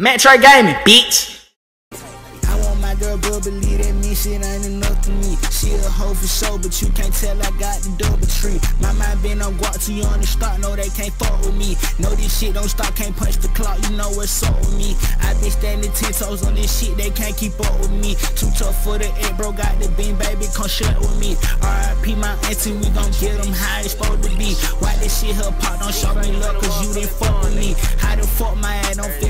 MakTrey Gaming, bitch. I want my girl but believe that shit ain't enough to me. She a hoe for but you can't tell I got the double tree. My mind been on too start, no they can't fuck with me. Know this shit don't stop, can't punch the clock, you know what's up with me. I been standing ten toes on this shit, they can't keep up with me. Too tough for the egg, bro, got the bean, baby, come shut with me. R.I.P. my auntie, we gon' get them how it's supposed to be. Why this shit her pop, don't show me love, cause you didn't fuck with me. How the fuck my ass don't feel no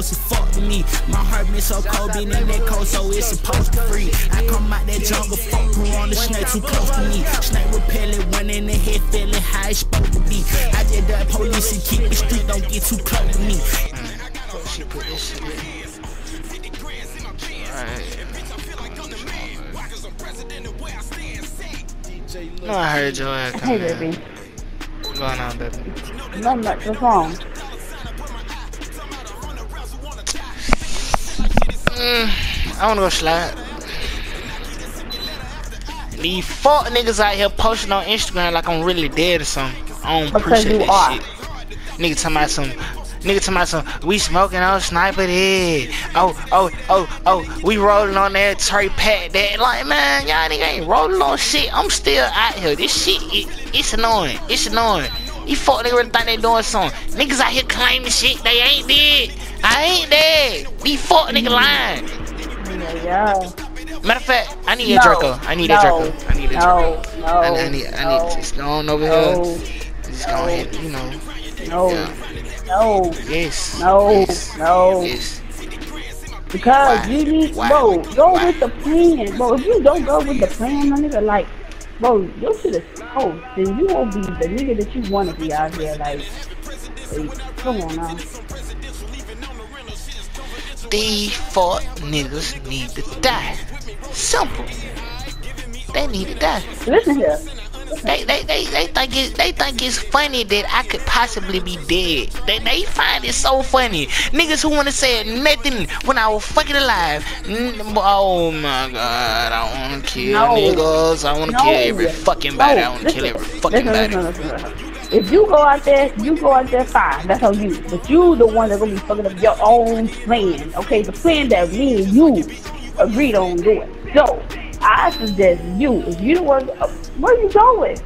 close as fuck to me. My heart been so cold, been in that cold, so it's supposed to free. I come out that jungle, fuck who on the snake too close to me. Snake repellent, one in the head, feeling how it's supposed to be. I just done police and keep the street, don't get too close to me. She put this shit Alright. No, I heard your ass Hey, coming in. baby. What's going on, baby? Nothing much. What's wrong? Mm, I wanna go slide. These fuck niggas out here posting on Instagram like I'm really dead or something. I don't appreciate that are. shit. Nigga talking about some Nigga talking about some, we smoking on Snipa head. Oh, oh, oh, oh, we rolling on that Trey Pat that. Like, man, y'all nigga ain't rolling on shit. I'm still out here. This shit, it, it's annoying. It's annoying. You fuck nigga really think they doing something. Niggas out here claiming shit they ain't dead. I ain't dead. These fuck nigga lying. Yeah, yeah. Matter of fact, I need a No, Draco. I need a no, Draco. I need a no, Draco. no, I, I need, I need to just go on over no, here. Just go ahead, you know. no, Yeah. no, Yes. no, Yes. no. Yes. Because Why? you need, Why? bro, go Why? with the plan, bro. If you don't go with the plan, my nigga, like, bro, your shit is cold. Then you won't be the nigga that you want to be out here, like, like, come on now. These four niggas need to die. Simple. They need to die. Listen here. They they they, they think it they think it's funny that I could possibly be dead. They they find it so funny. Niggas who wanna say nothing when I was fucking alive. Oh my god, I wanna kill No. niggas. I wanna No. kill every fucking body. I wanna kill every fucking listen, body. If you go out there, you go out there fine. That's on you. But you the one that's gonna be fucking up your own plan. Okay, the plan that me and you agreed on doing. So I suggest you, if you the one, uh, where you going?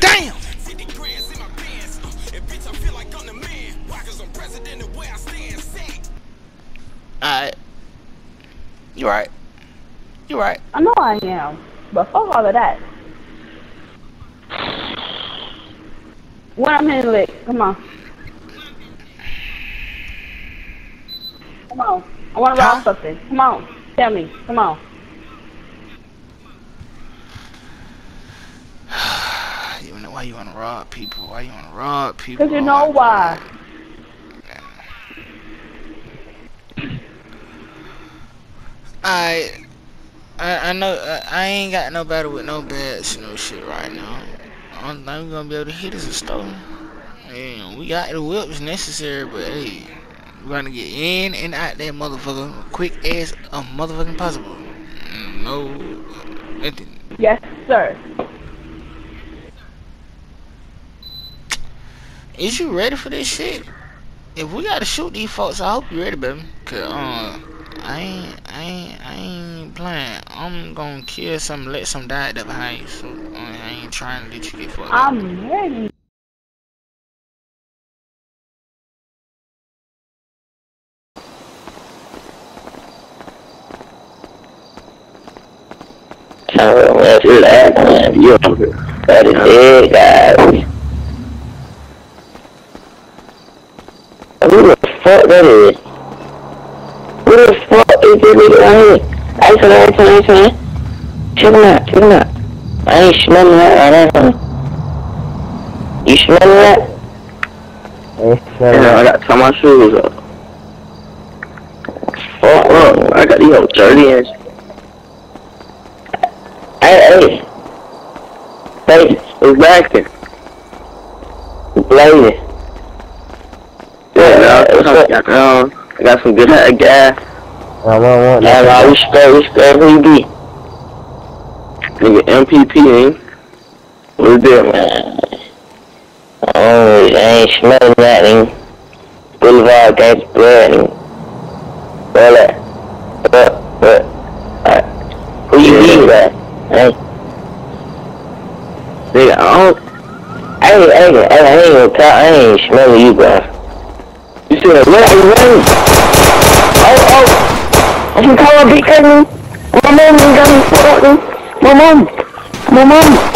Damn! Alright. You right. You right. I know I am, but fuck all of that. When I'm in lick, come on. Come on. I want to rob something. Come on. Tell me. Come on. You know why you wanna rob people? Why you wanna rob people? Because you know why. God. I, I, I know uh, I ain't got nobody with no bats no shit right now. I don't we gonna be able to hit us a stone. Hey, we got the whips necessary, but hey, we're gonna get in and out that motherfucker quick as a motherfucking possible. Mm, No, nothing. Yes, sir. Is you ready for this shit? If we gotta shoot these folks, I hope you ready, baby. Cause uh, I ain't, I ain't, I ain't playing. I'm gonna kill some, let some die there behind you. So I ain't trying to let you get fucked. I'm ready. So what's that? You that is it, guys. Who the fuck that is? Who the fuck is this nigga right here? Ice on, ice on, ice on. Check him out, him out. I ain't smelling that right now. You smelling that? Yeah, I got to tie my shoes. Fuck, up. I got these old dirty. Hey, hey. Hey, who's back there? Blazing. Yeah? Um, I got some good hot gas. Yeah, nah, we straight, we straight, who you be? Nigga, MPP, ain't? What is that, man? Oh, I ain't smelling nothing. Boulevard Gangsta Blood. All that. What? What? Alright. Who you be that? Hey. Nigga, I don't. I ain't, I ain't, I ain't, I ain't gonna talk. I ain't smelling you, bro. You said, what? Running? Oh, oh. I'm gonna call a big cousin. My mom done got me fucked up. My mom. My mom.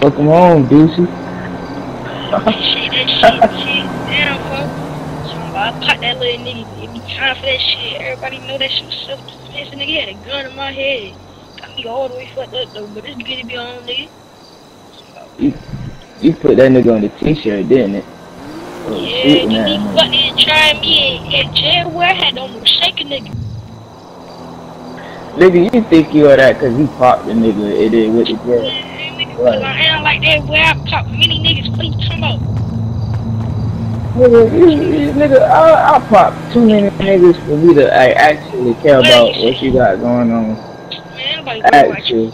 Welcome home, Deucey. I pop that little nigga. It be time for that shit. Everybody know that shit was self-defense. Nigga had a gun in my head. Got me all the way fucked up though, but it's good to be on, nigga. You, you put that nigga on the t-shirt, didn't it? Oh, Yeah, shit, nigga, he man. fucking trying me at, at jail where I had almost shake a nigga. Nigga, you think you are that cause he popped the nigga it is with the jail. Man, nigga, I am like that where I pop many niggas. What you talking about? Nigga, you, you, nigga, I, I pop too many niggas for me to like, actually care about what you got going on. Man, nobody Actually. you.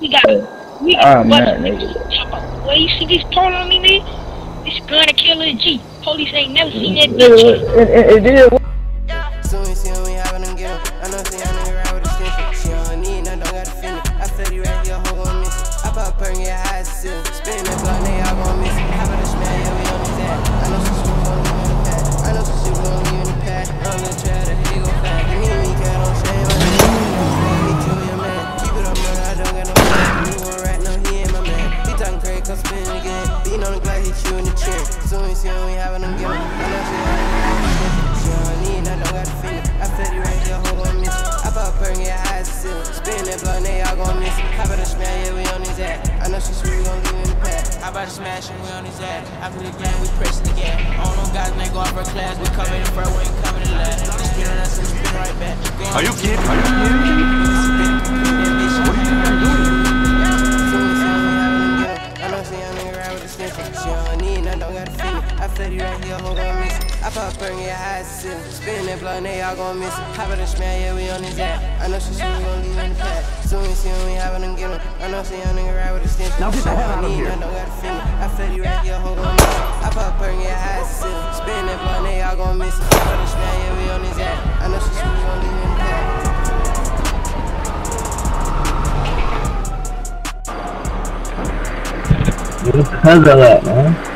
We got we got a bunch of niggas. Talking about, well, you see this pole on me, nigga? This gonna kill a G. Police ain't never seen that bitch. Nigga, it, it, it is gon' miss it. How about the smell, yeah, we on his ass. I know she sweet, we gon' leave in the past. Soon as see when we having them get 'em. I know she young nigga ride with a extension. Now get the hell out of here. need none, don't got to finish. I feel you right here, hoe gon' miss it. I pop her and get high as a ceiling. Spin that block, they all gon' miss it. How about the smell, yeah, we on his ass. I know she sweet, we gon' leave in the past. because of that, man.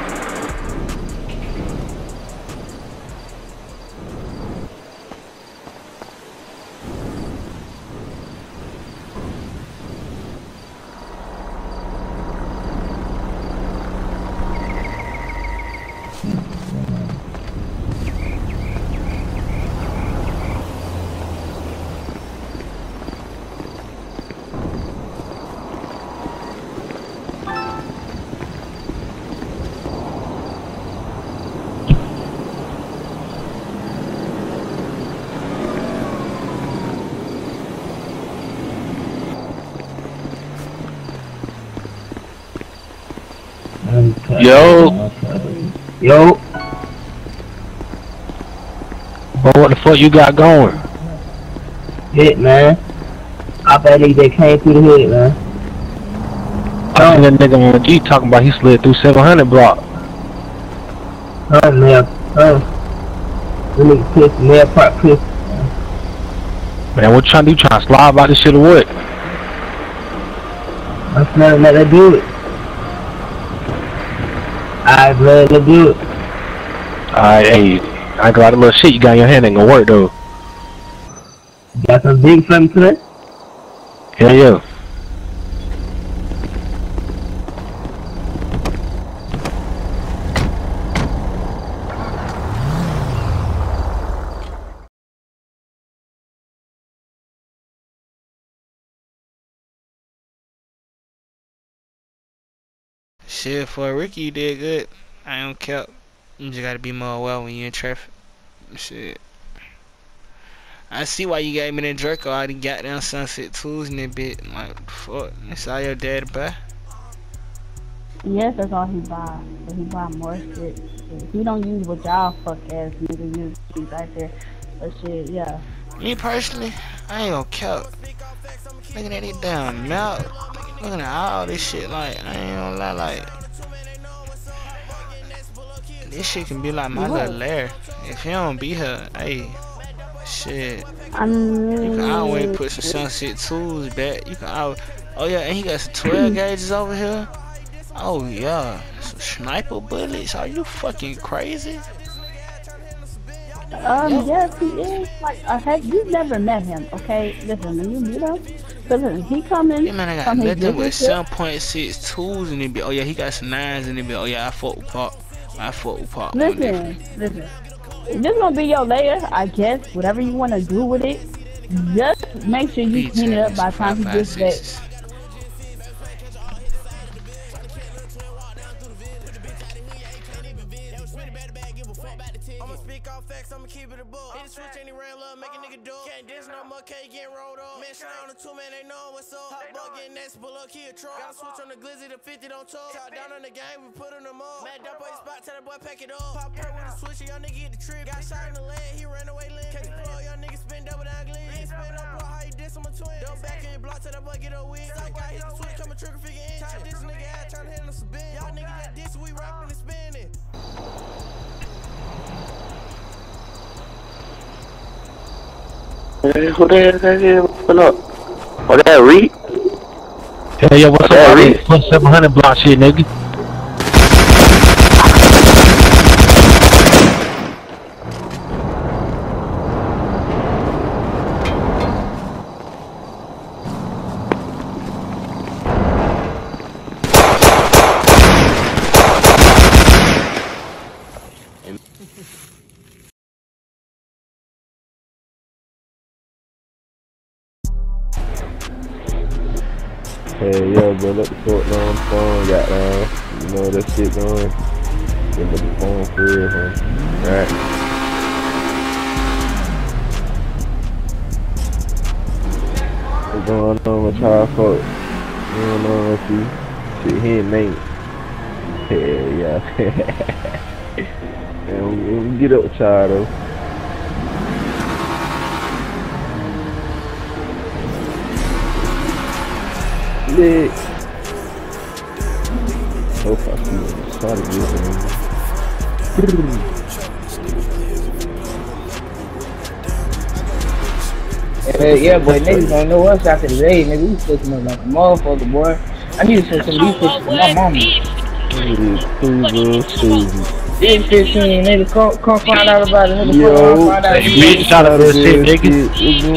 Yo. Yo, But what the fuck you got going? hit, man. I bet nigga that came through the hood, man. I seen that nigga on G talking about he slid through 700 block. Oh, man. Oh. The nigga pissed, man, part pissed. Man, what you trying to do? Trying to slide by this shit or what? I'm smelling that, let's do it. Alright, blood, let's do. Alright, hey, I got a little shit you got in your hand ain't gonna work though. Got some big something today? Hell yeah. Shit, for Ricky, you did good. I don't care. You just gotta be more aware when you in traffic. Shit. I see why you gave me that Draco all the goddamn Sunset Tools and that bit. Like, fuck. That's all your dad buy. Yes, that's all he buy. But he buy more shit. He don't use what y'all fuck ass nigga use these right there. But shit, yeah. Me personally, I ain't gonna count. Looking at it damn mouth. Looking at all this shit, like, I ain't gonna lie, like. This shit can be like my What? little lair. If you don't be here, hey, shit. I mean, You can always put some sunset tools back. You can always, oh yeah, and he got some 12 gauges over here. Oh yeah, some sniper bullets. Are you fucking crazy? Um, yes, he is. Like, heck, you've never met him, okay? Listen, when you meet him, but listen, he coming Yeah, man, I got nothing with business. 7.6 tools in it. Oh yeah, he got some nines in it. Oh yeah, I fuck with Pop. I with Pop. Listen, listen. This gonna be your layer, I guess. Whatever you wanna do with it, just make sure you clean it up by the time he gets back. I'ma speak all facts, I'ma keep it a book. Hit the switch, any ram love, make a nigga do. Can't diss no more, can't get rolled up. Man, shit on the two, man, they know what's up. Hot bug getting next, pull up, key a truck. Got a switch on the glizzy, the 50 don't talk. Top down on the game, we put on them up. Mad up on your spot, tell that boy pack it up. Pop her with a switch, young nigga get the trip. Got shot in the leg, he ran away limp. Catch the plug, young nigga spin double down glee. Ain't spin up block, how you diss on my twin. Don't back in your block, tell that boy get a wig. Like I hit the switch, come a trigger figure in. Try this nigga out, tryna hit him some bin. Y'all niggas that diss, we rapping uh. and spinning. Hey, who the hell that is? Pull up. Oh, that Reed? Hey, yo, what's up? Reed. Plus 700 block shit, nigga. Hey, yo, bro, let the know I'm phone got down. You know that shit going. Get the phone for real, huh? Right. What's going on with y'all folks? What's going on with you? Shit, he ain't Nate. Hell yeah. and we, we get up with y'all though. Lit. Hope I see him. Try to get him. Hey, yeah, boy, niggas don't know us after today, nigga. We fucking up like a motherfucker, boy. I need to send some of these pictures to my mama. Big 15, nigga, come, come find out about it, nigga. Yo, come find out. Hey, bitch, shout out to that shit, nigga.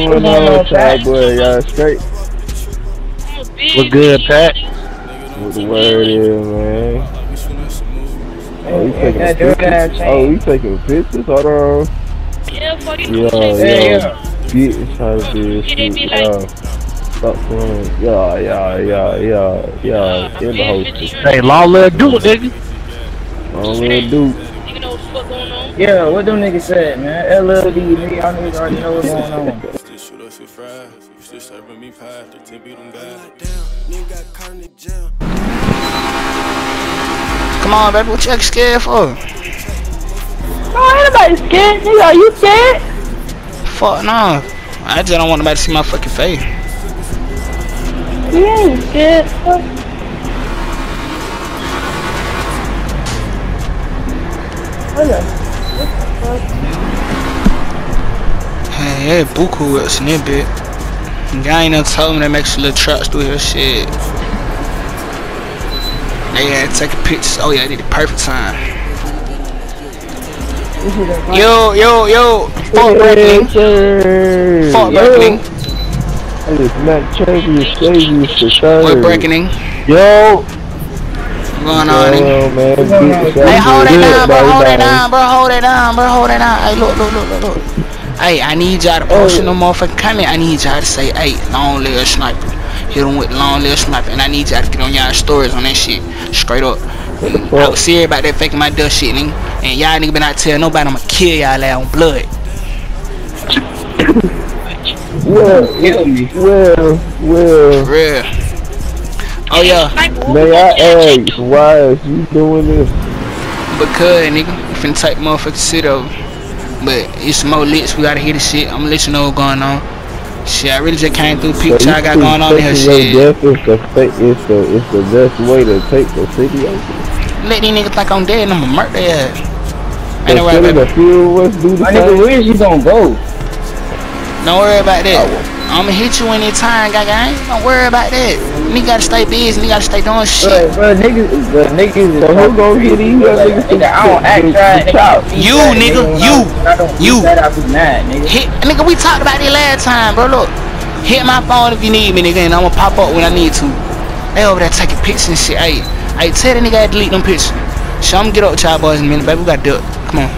What's going on boy? Y'all straight? What's good, Pat? What the word is, man? Oh, you taking that dirty ass pictures? Oh, you taking pictures? Hold on. Yeah, fuck it. Yeah, Yeah, yeah. yeah. Get inside of this Yeah, they shit. be like- Yeah. Stop playing. Yeah, yeah, yeah, yeah, yeah. In the whole shit. Hey, law let do it, nigga. I don't really do. Nigga know what's going on. Yeah, what them niggas said, man? LLD, nigga, y'all niggas already know what's going on. still serving me pies. The tip beat them guys. Come on, baby, what you acting scared for? No, ain't nobody scared, nigga. Are you scared? Fuck no. I just don't want nobody to see my fucking face. You ain't scared. Fuck. Hold up. Hey, yeah, buku with us bit. Guy ain't done told me they make some little trucks through here shit. They had taking pictures. Oh yeah, I did the perfect time. Yo, yo, yo, fuck Berkeley. Fuck Berkeley. Hey, it's Matt Chambers, Xavier, the third. What Berkeley? Yo! What's going on? Yo, man, Hey, hold it down, bro. Hold it everybody. down, bro. Hold it down, bro. Hold it down. Hey, look, look, look, look, look. Hey, I need y'all to oh. post in the motherfucking comment. I need y'all to say, hey, long live Snipa. Hit him with long live Snipa. And I need y'all to get on y'all stories on that shit. Straight up. And I was serious about that faking my dust shit, nigga. And y'all nigga been out tell nobody I'ma kill y'all out on blood. Well, well, well. Real. Oh yeah. May I ask why is you doing this? Because nigga, we finna take motherfucking shit over. But it's some more licks, we gotta hear the shit. I'ma let you know what's going on. Shit, I really just came through So picture I got going on in here shit. death is the fa- it's the it's the best way to take the city over. Let these niggas think I'm dead and I'ma murder their ass. So Ain't no worry shouldn't about the field was do the My nigga, same? where is you gonna go? Don't worry about that. Oh. I'ma hit you anytime, guy gang. Don't worry about that. Nigga gotta stay busy, nigga gotta stay doing shit. Bro, bro, niggas, bro, niggas is So who gonna get these other niggas Nigga, I don't act right. Nigga, I don't beat You, nigga, when you, I- don't you. that, I be mad, nigga. Hit, nigga, we talked about this last time, bro. Look, hit my phone if you need me, nigga, and I'ma pop up when I need to. They over there taking pictures and shit. Hey, hey, tell the nigga to delete them pictures. So I'm get up with y'all boys in a minute, baby. We got to do it. Come on.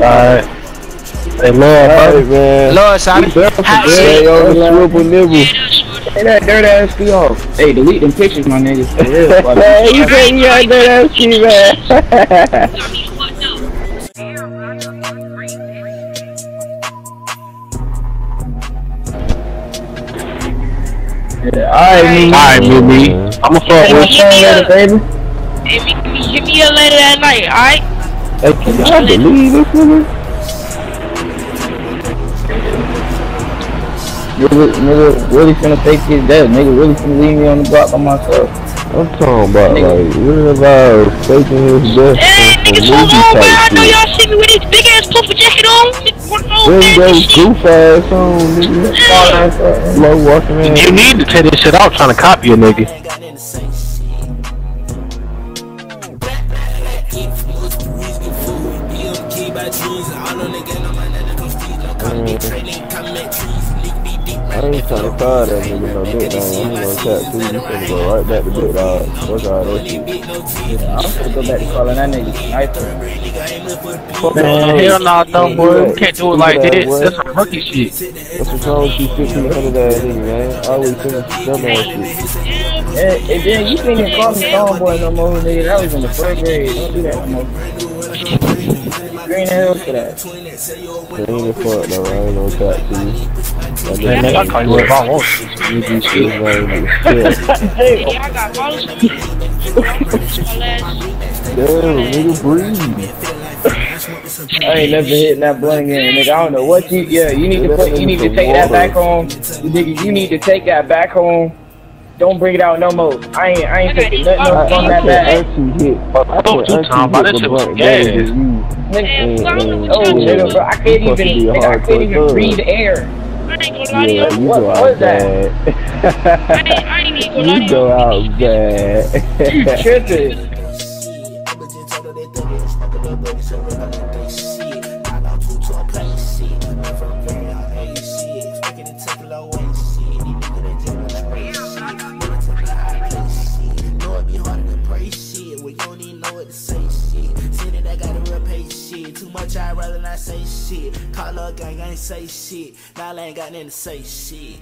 Alright. Hey, Lord, Alright, man. Lord, son. Hot Hey, shit. on the swivel nibble. Hey, that dirt ass ski off. Hey, delete them pictures, my niggas. For real, fuck. Hey, you say you got that shit, man. Got me fucked up. Yeah, Alright, Alright, me, me. I'ma fuck with you. later, baby. Hit me, hit me up later that night, alright? Hey, can y'all believe this nigga? Nigga, nigga really finna fake his death. Nigga really finna leave me on the block by myself. I'm talking about like what about faking his death Hey, on niggas, some hold movie on, man. I know y'all see me with this big ass puffer jacket on. What on, Then man? go This shit. goof ass on, nigga. Slow walking ass. You need to take this shit off trying to copy a nigga. I ain't trying to call that nigga no dick dog. I'm gonna chat too. You finna go right back to dick dog. Fuck all that shit. Yeah, I'm finna go back to calling that nigga Snipa. Fuck Man, all hell no, no, boy. We can't do it like Stupid that. ass That's some rookie shit. That's what's wrong with you 1500 ass nigga, man. Always sending some dumb ass shit. And, and then you can't even call me Stoneboy no more, nigga. That was in the first grade. Don't do that no more. Green hell for that. It ain't a fuck though. I ain't no chat to you. That Man, nigga- I call you whatever I want. You do His shit. name is Shit. Hey, y'all got followers for me. My last- Damn, nigga, breathe. I ain't never hitting that bling in, nigga. I don't know what you. Yeah, you need to put. You need to take that back home, nigga. You need to take that back home. Don't bring it out no more. I ain't. I ain't taking nothing I, else from I that put bag. auntie hit. I put two auntie times, but that hit the blunt gas. better than you. Nigga, And, and, oh, nigga, bro, I can't you supposed to even. Nigga, I can't even breathe air. I ain't gonna Yeah, you. you What go was out that? I ain't, I ain't even gonna bad. you you. go out bad. You tripping? shit. Call up gang, I ain't say shit. Now I ain't got nothing to say shit.